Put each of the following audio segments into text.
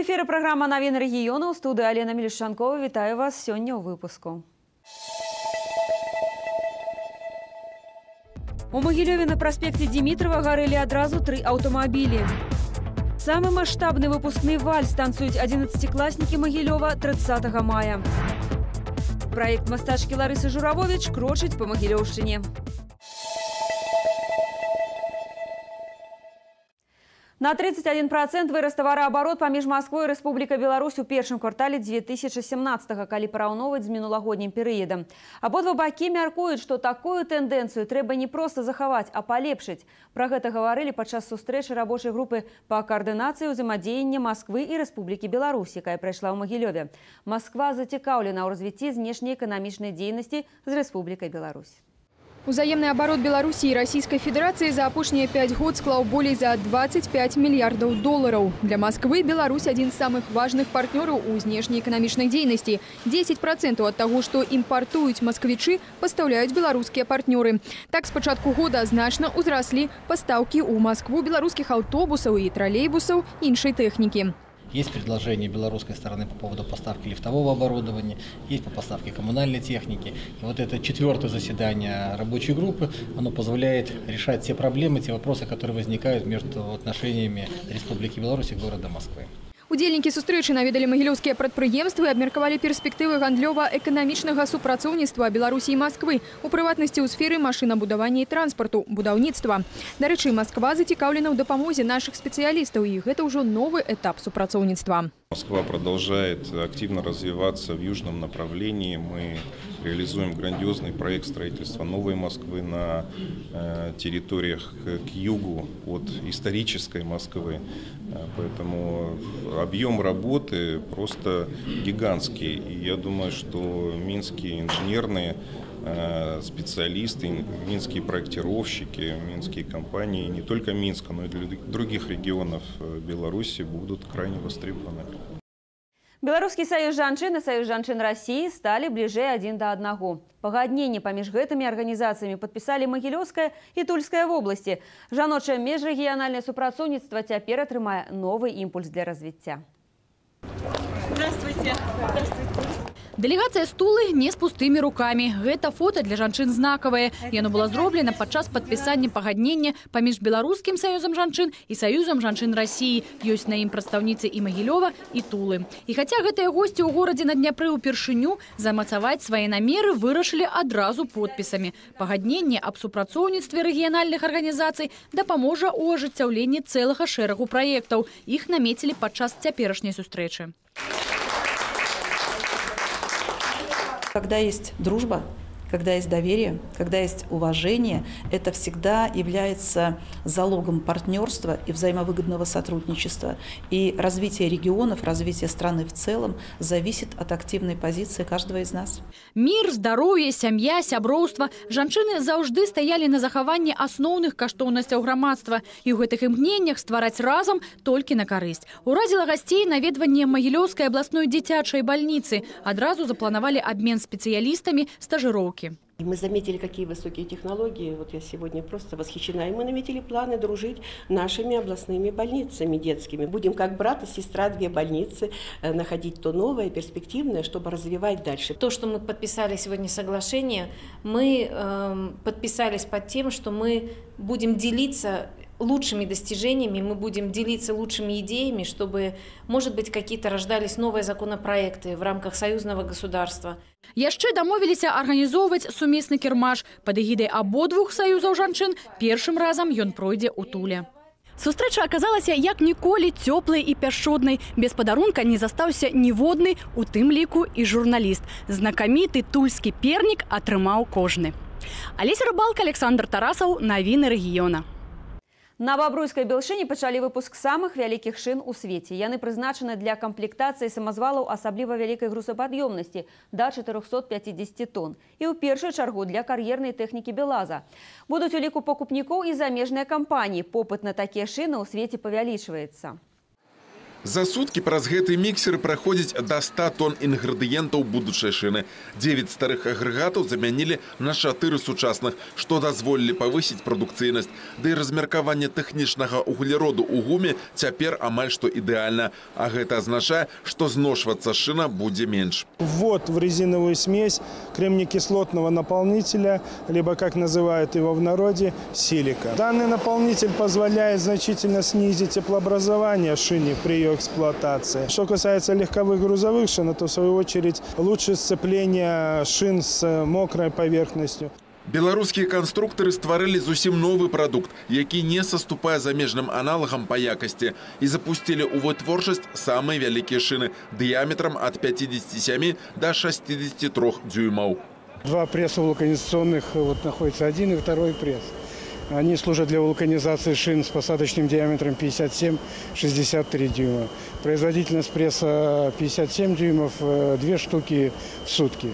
У эфіры праграма навін рэгіёну ў студыі Алена Мелішчанкова вітаю вас сёння ў выпуску. У Магілёве на праспекце Дмітрова гарэлі адразу тры аўтамабілі. Самы маштабны выпускны вальс танцуюць 11класнікі Магілёва 30 мая. Праект мастачкі Ларысы Журавович крочыць па Магілёўшчыне. На 31% вырос товарооборот паміж Москвой и Республикой Беларусь у першым квартале 2017 калі параўноўваць з мінулагоднім перыядам. Абодва бакі мяркуюць, што такую тэндэнцыю трэба не проста захаваць, а палепшыць. Пра гэта гаварылі падчас сустрэчы рабочай групы па каардынацыі ўзаемадзеяння Москвы і Рэспублікі Беларусь, якая прайшла ў Магілёве. Москва зацікаўлена ў развіцці знешнеэканамічнай дзейнасці з Рэспублікай Беларусь. Узаемны оборот Беларуси и Российской Федерации за апошнія 5 год склаў болей за 25 миллиардов долларов. Для Москвы Беларусь один из самых важных партнеров у внешнеэканамічнай дзейнасці. 10% от того, что импортуют москвичи, поставляют белорусские партнеры. Так, с початку года значно узросли поставки у Москву белорусских автобусов и троллейбусов іншай техники. Есть предложения белорусской стороны по поводу поставки лифтового оборудования, есть по поставке коммунальной техники. И вот это четвертое заседание рабочей группы, оно позволяет решать те проблемы, те вопросы, которые возникают между отношениями Республики Беларусь и города Москвы. Удзельнікі сустрэчы наведалі магілёўскія прадпрыемствы і абмеркавалі перспектывы гандлёва-эканамічнага супрацоўніцтва Беларусі і Масквы, у прыватнасці ў сферы машынабудавання і транспарту, будаўніцтва. Дарэчы, Масква зацікаўлена ў дапамозе нашых спецыялістаў, і гэта ўжо новы этап супрацоўніцтва. Москва продолжает активно развиваться в южном направлении. Мы реализуем грандиозный проект строительства новой Москвы на э, территориях к югу от исторической Москвы. Э, поэтому объем работы просто гигантский. И я думаю, что минские инженерные специалисты, минские проектировщики, минские компании, не только Минска, но и для других регионов э, Беларуси будут крайне востребованы. Беларускі саюз жанчын і саюз жанчын рассіі сталі бліжэй адзін да аднаго. Пагадненне паміж гэтымі арганізацыямі падпісалі магілёўская і тульская вобласці. Жаночае межрэгіянальнае супрацоўніцтва цяпер атрымае новы імпульс для развіцця. Здравствуйте. Здравствуйте. Делегация стулы не с пустыми руками. Это фото для жанчын знакавае. Яно было зроблена падчас падпісання пагаднення паміж беларускім саюзам жанчын і саюзам жанчын России. Ёсць на ім прадстаўніцы і Магілёва і Тулы. І хаця гэтыя госці ў горадзе на Дняпры ўпершыню замацаваць свае намеры вырашылі адразу подпісамі. Пагадненне аб супрацоўніцтве рэгіянальных арганізацый дапаможа ў ажыццяўленні цэлага шэрагу праектаў. Іх намецілі падчас цяперашняй сустрэчы. Когда есть дружба, когда есть доверие, когда есть уважение, это всегда является залогом партнерства и взаимовыгодного сотрудничества. И развитие регионов, развитие страны в целом зависит от активной позиции каждого из нас. Мир, здоровье, семья, сяброўства. Жанчыны заўжды стаялі на захаванні асноўных каштоўнасцяў грамадства і ў гэтых імкненнях ствараць разам толькі на карысць. Уразіла гасцей наведванне Магілёўскай абласной дзіцячай бальніцы. Адразу запланавалі абмен спецыялістамі стажыроўкі. И мы заметили, какие высокие технологии. Вот я сегодня просто восхищена. И мы наметили планы дружить нашими областными больницами детскими. Будем как брат и сестра, две больницы, э, находить то новое, перспективное, чтобы развивать дальше. То, что мы подписали сегодня соглашение, мы э, подписались под тем, что мы будем делиться лучшими достижениями, мы будем делиться лучшими идеями, чтобы, может быть, какие-то рождались новые законопроекты в рамках союзного государства. Яшчэ дамовіліся арганізоўваць сумесны кірмаш. Пад эгідай абодвух саюзаў жанчын першым разам ён пройдзе ў туле. Сустрэча аказалася як ніколі цёплай і пяшчоднай. Без падарунка не застаўся ніводны, у тым ліку і журналіст. Знакаміты тульскі пернік атрымаў кожны. Алеся Рыбалка, Александр Тарасаў, навіны рэгіёна. На бабруйскай белшыні пачалі выпуск самых вялікіх шын у свеце. Яны прызначаны для камплектацыі самазвалаў асабліва вялікай грузапад'ёмнасці да 450 тонн. І ў першую чаргу для кар'ернай тэхнікі Белаза. Будуць у ліку покупнікоў і замежныя кампаніі. Попыт на такія шыны ў свеце павялічваецца. За суткі праз гэты міксер праходзіць да 100 тонн інгрэдыентаў будучай шыны. 9 старых агрэгатаў замянілі на 4 сучасных, што дазволілі павысіць прадукцыйнасць. Ды і размеркаванне тэхнічнага углероду ў гуме цяпер амаль што ідэальна. А гэта азначае, што зношвацца шына будзе менш. Ввод в резиновую смесь кремнекислотного наполнителя, либо, как называют его в народе, силика. Данный наполнитель позволяет значительно снизить теплообразование шины при ее эксплуатации. Что касается легковых грузовых шин, то в свою очередь лучше сцепление шин с мокрой поверхностью. Беларускія канструктары стварылі зусім новы прадукт, які не саступае замежным аналагам па якасці і запусцілі ў вытворчасць самыя вялікія шыны дыяметрам ад 57 до 63 дюймаў. Два пресса вулканизационных вот находится один и второй пресс. Они служат для вулканизации шин с посадочным диаметром 57-63 дюйма. Производительность пресса 57 дюймов, э, две штуки в сутки.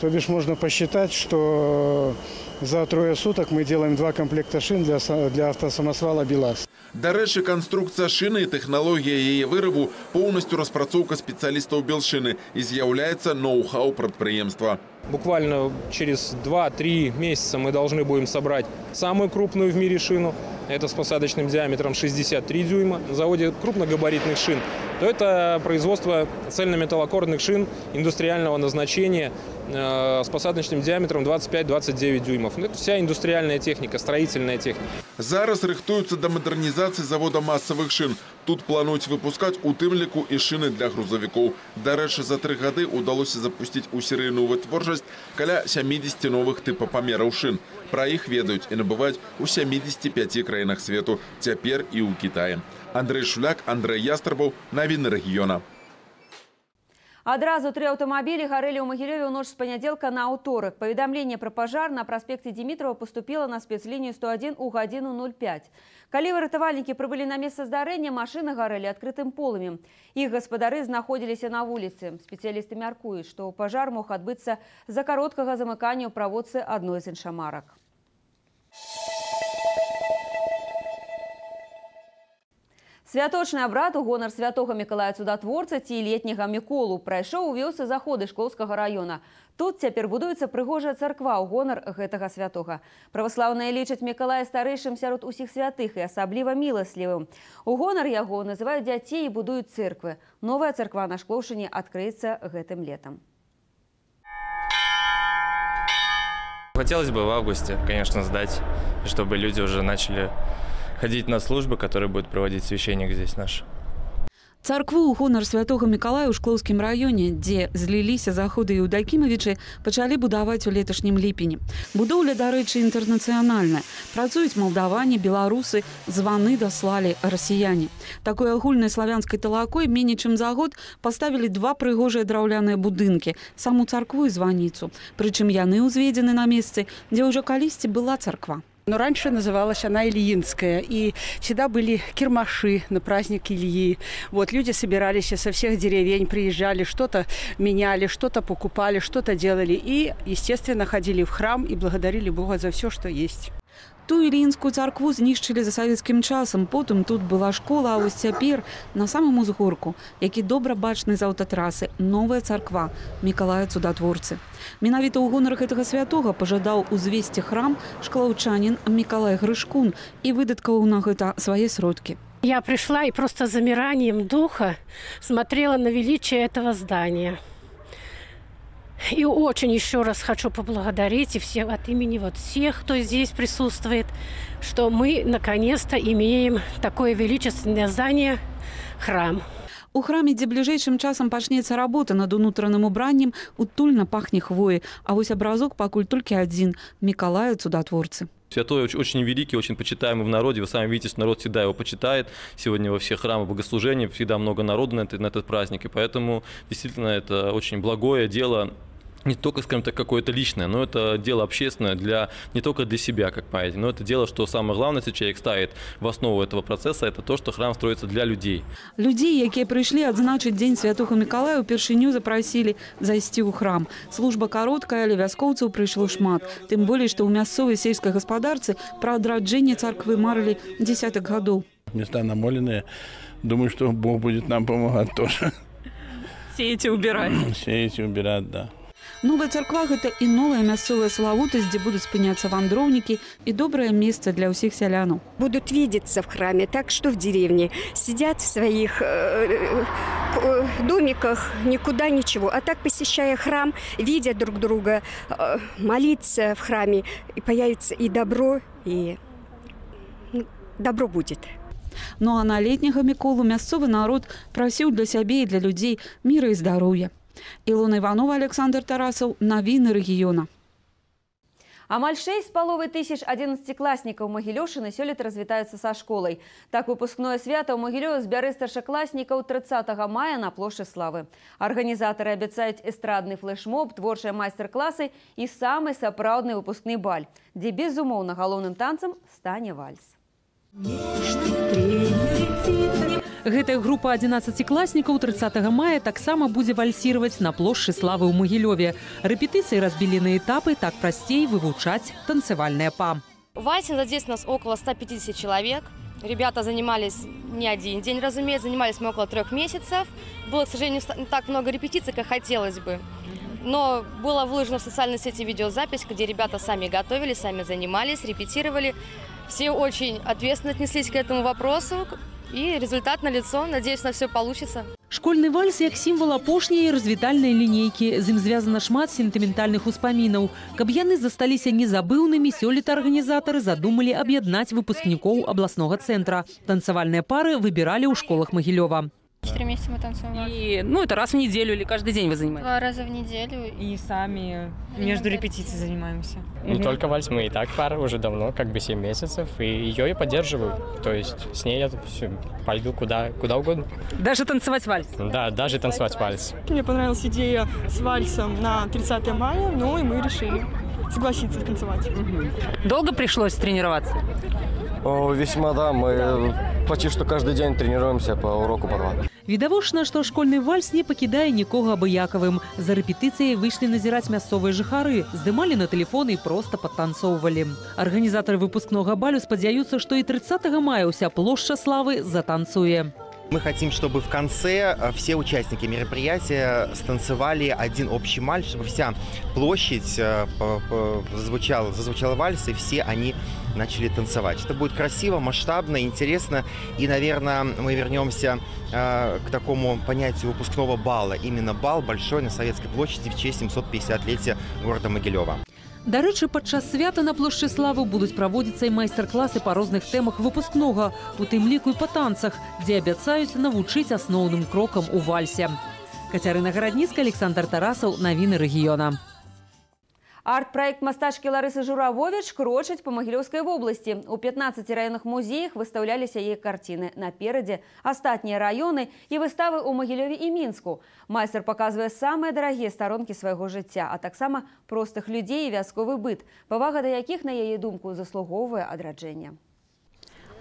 То бишь можно посчитать, что за трое суток мы делаем два комплекта шин для, для автосамосвала «БелАЗ». Дарэчы, канструкцыя шыны і тэхналогія яе вырабу поўнасцю распрацоўка спецыялістаў белшыны і з'яўляецца ноу-хау прадпрыемства. Буквально через 2-3 месяца мы должны будем собрать самую крупную в мире шину. Это с посадочным диаметром 63 дюйма. На заводе крупногабаритных шин. То это производство цельнометаллокорных шин индустриального назначения э, с посадочным диаметром 25-29 дюймов. Это вся индустриальная техника, строительная техника. Зараз рыхтуюцца да мадэрнізацыі завода масавых шын. Тут плануюць выпускаць у тым ліку і шыны для грузавікоў. Дарэчы, за тры гады ўдалося запусціць у серыйную вытворчасць каля 70 новых тыпапамераў шын. Пра іх ведаюць і набываць у 75 краінах свету, цяпер і ў Кітаі. Андрей Шуляк, Андрей Ястрабаў, навіны рэгіёна. Адразу тры аўтамабілі гарэлі ў Магілёве ў ноч з панядзелка на аўторак. Паведамленне пра пажар на праспекце Дмітрова паступіла на спецлінію 101 у гадзіну 05. Калі выратавальнікі прыбылі на месца здарэння, машыны гарэлі адкрытым полымем. Іх гаспадары знаходзіліся на вуліцы. Спецыялісты мяркуюць, што пажар мог адбыцца з-за кароткага замыкання ў праводцы адной з іншамарак. Святочны абрад у гонар святога Миколая Цудатворца ці летняга Міколу прайшоў у вёсы заходы школскага района. Тут цяпер будуецца прыгожая царква ў гонар гэтага святога. Праваслаўныя лічаць Миколая старэйшым сярод усіх святых і асабліва міласлівым. У гонар яго называюць дзяцей і будуюць церквы. Новая царква на шклоўшыне адкрыецца гэтым летом. Хотелось бы в августе, конечно, сдать, чтобы люди уже начали ходить на службы, которые будет проводить священник здесь наш. Царкву ў гонар святого Миколая ў шклоўскім раёне, дзе зліліся заходы Іўдакімавічы, пачалі будаваць у леташнім ліпені. Будоўля, дарэчы, інтэрнацыянальная. Працуюць малдаване, беларусы, званы даслалі расіяне. Такой агульнай славянскай талакой меней чым за год паставілі два прыгожыя драўляныя будынкі, саму царкву і званіцу. Прычым яны ўзведзены на месцы, дзе ўжо калісьці была царква. Но раньше называлась она Ильинская. И всегда были кирмаши на праздник Ильи. Вот люди собирались со всех деревень, приезжали, что-то меняли, что-то покупали, что-то делали. И, естественно, ходили в храм и благодарили Бога за все, что есть. Ту ілінскую царкву знішчылі за савецкім часам. Потым тут была школа, а вось цяпер на самым узгорку, які добра бачны з аўтатрасы, новая царква Мікалая цудатворцы. Менавіта ў гонар гэтага святога пажадаў узвесці храм шклаўчанін Мікалай Грышкун і выдаткаваў на гэта свае сродкі. Я пришла и просто замиранием духа смотрела на величие этого здания. И очень еще раз хочу поблагодарить и все, от имени вот всех, кто здесь присутствует, что мы наконец-то имеем такое величественное здание, храм. У храме, дзе бліжэйшым часам пачнецца работа над унутраным убраннем, утульна пахне хвоі, а вось абразок пакуль толькі адзін Мікалаю цудатворцы. Святой очень великий, очень почитаемый в народе. Вы сами видите, что народ всегда его почитает. Сегодня во всех храмах богослужения всегда много народу на этот, на этот праздник. И поэтому действительно это очень благое дело не только, скажем так, какое-то личное, но это дело общественное для, не только для себя, как поэте, но это дело, что самое главное, если человек ставит в основу этого процесса, это то, что храм строится для людей. Людей, якія прыйшлі адзначыць дзень святого Мікалая, упершыню запрасілі зайсці ў храм. Служба кароткая, але вяскоўцаў прыйшло шмат. Тым болей, што ў мясцовай сельскай гаспадарцы пра адраджэнне царквы марылі дзесятак гадоў. Места намоленыя, думаю, что Бог будет нам помогать тоже. Сеять и убирать. Сеять и убирать, да. Новая церква гэта і новая мясцовая славутасць, дзе будуць спыняцца вандроўнікі і добрае месца для ўсіх сялянаў. Будут видеться в храме, так что в деревне. Сидят в своих э, э, домиках, никуда ничего. А так, посещая храм, видя друг друга, э, молиться в храме, и появится и добро, и ну, добро будет. Ну а на летняга міколу мясцовы народ прасіў для сябе і для людзей міра і здароўя. Ілона Іванова, Александр Тарасаў, навіны рэгіёна. Амаль 6 з паловай тысяч 11класнікаў Магілёшыны сёлета развітаюцца са школай. Так выпускное свята ў Магілёю збярэ старшакласнікаў 30 мая на плошчы славы. Арганізатары абяцаюць эстрадны флешмоб, творчыя майстар-класы і самы сапраўдны выпускны баль, дзе безумоўна галоўным танцам стане вальс. Гэтая група 11класнікаў 30 мая таксама будзе вальсировать на плошчы славы ў Магілёве. Рэпетыцыі разбілі на этапы, так прасцей вывучаць танцевальная па. Вальсинга здесь нас около 150 человек. Ребята занимались не один день, разумеется, занимались мы около трех месяцев. Было, к сожалению, не так много репетиций, как хотелось бы. Но было выложено в социальной сети видеозапись, где ребята сами готовили, сами занимались, репетировали. Все очень ответственно отнеслись к этому вопросу. И результат налицо. Надеюсь, на все получится. Школьны вальс як сімвал апошняй развітальнай лінейкі. З ім звязана шмат сентыментальных успамінаў. Каб яны засталіся незабыўнымі, сёлета арганізатары задумалі аб'яднаць выпускнікоў абласнога цэнтра. Танцавальныя пары выбіралі ў школах Магілёва. Четыре месяца мы танцуем. И, ну, это раз в неделю или каждый день вы занимаетесь? Два раза в неделю. И сами между репетицией занимаемся. Не угу. только вальс, мы и так пара уже давно, как бы 7 месяцев, и ее я поддерживаю. То есть с ней я все, пойду куда, куда угодно. Даже танцевать вальс? Да, даже танцевать вальс. Мне понравилась идея с вальсом на 30 мая, ну и мы решили согласиться танцевать. Угу. Долго пришлось тренироваться? О, весьма, да. Мы почти что каждый день тренируемся по уроку по два. Відавочна, што школьны вальс не пакідае нікога абыякавым. За рэпетыцыяй выйшлі назіраць мясцовыя жыхары, здымалі на тэлефоны і проста падтанцоўвалі. Арганізатары выпускнога балю спадзяюцца, што і 30 мая ўся плошча славы затанцуе. Мы хотим, чтобы в конце э, все участники мероприятия станцевали один общий вальс, чтобы вся площадь э, зазвучала, зазвучала вальс, и все они начали танцевать. Это будет красиво, масштабно, интересно, и, наверное, мы вернемся э, к такому понятию выпускного бала. Именно бал большой на Советской площади в честь 750-летия города Могилева. Дарэчы, падчас свята на плошчы славы будуць праводзіцца і майстар-класы па розных тэмах выпускнога, у тым ліку і па танцах, дзе абяцаюць навучыць асноўным крокам у вальсе. Кацярына Гарадніцка, Александр Тарасаў, навіны рэгіёна. Арт-проект мастачкі Ларысы Журавович крочыць па Магілёўскай вобласці. У 15 раёнах музеях выстаўляліся яе карціны. Наперадзе астатнія раёны і выставы ў Магілёве і Мінску. Майстар паказвае самыя дарагія старонкі свайго жыцця, а таксама простых людзей і вясковы быт, павага да якіх, на яе думку, заслугоўвае адраджэння.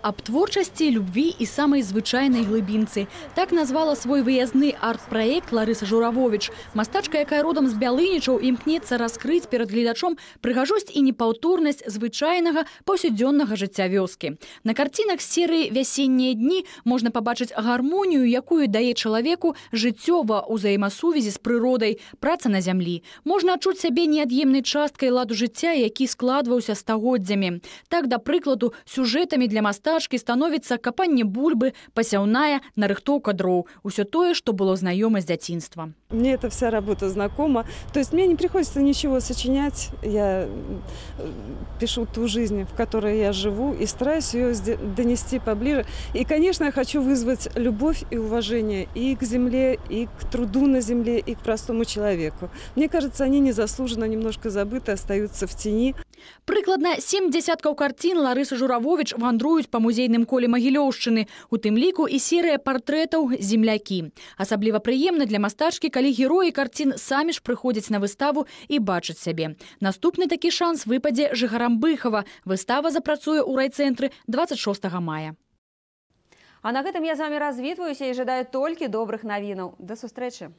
Аб творчасці, любві і самай звычайнай глыбінцы. Так назвала свой выязны арт-праект Ларыса Журавович. Мастачка, якая родам з бялынічаў, імкнецца раскрыць перад гледачом прыгажосць і непаўторнасць звычайнага паўсядзённага жыцця вёскі. На карцінах серыі вясеннія дні можна пабачыць гармонію, якую дае чалавеку жыццёва ўзаемасувязі з прыродай, праца на зямлі. Можна адчуць сябе неад'емнай часткай ладу жыцця, які складваўся стагоддзямі. Так, да прыкладу, сюжэтамі для маста мастачкі становіцца капанне бульбы, пасяўная, нарыхтоўка дроў. Усё тое, што было знаёма з дзяцінства. Мне эта вся работа знакома. То есть мне не приходится ничего сочинять. Я э, пишу ту жизнь, в которой я живу, и стараюсь ее донести поближе. И, конечно, я хочу вызвать любовь и уважение и к земле, и к труду на земле, и к простому человеку. Мне кажется, они незаслуженно немножко забыты, остаются в тени. Прыкладна сем дзясяткаў карцін Ларысы Журавович вандруюць па музейным коле Магілёўшчыны, у тым ліку і серыя партрэтаў землякі. Асабліва прыемна для мастачкі, калі героі карцін самі ж прыходзяць на выставу і бачаць сябе. Наступны такі шанс выпадзе жыхарам Быхава. Выстава запрацуе ў райцэнтры 26 мая. А на гэтым я з вами развітваюся і жадаю толькі добрых навінаў. Да сустрэчы.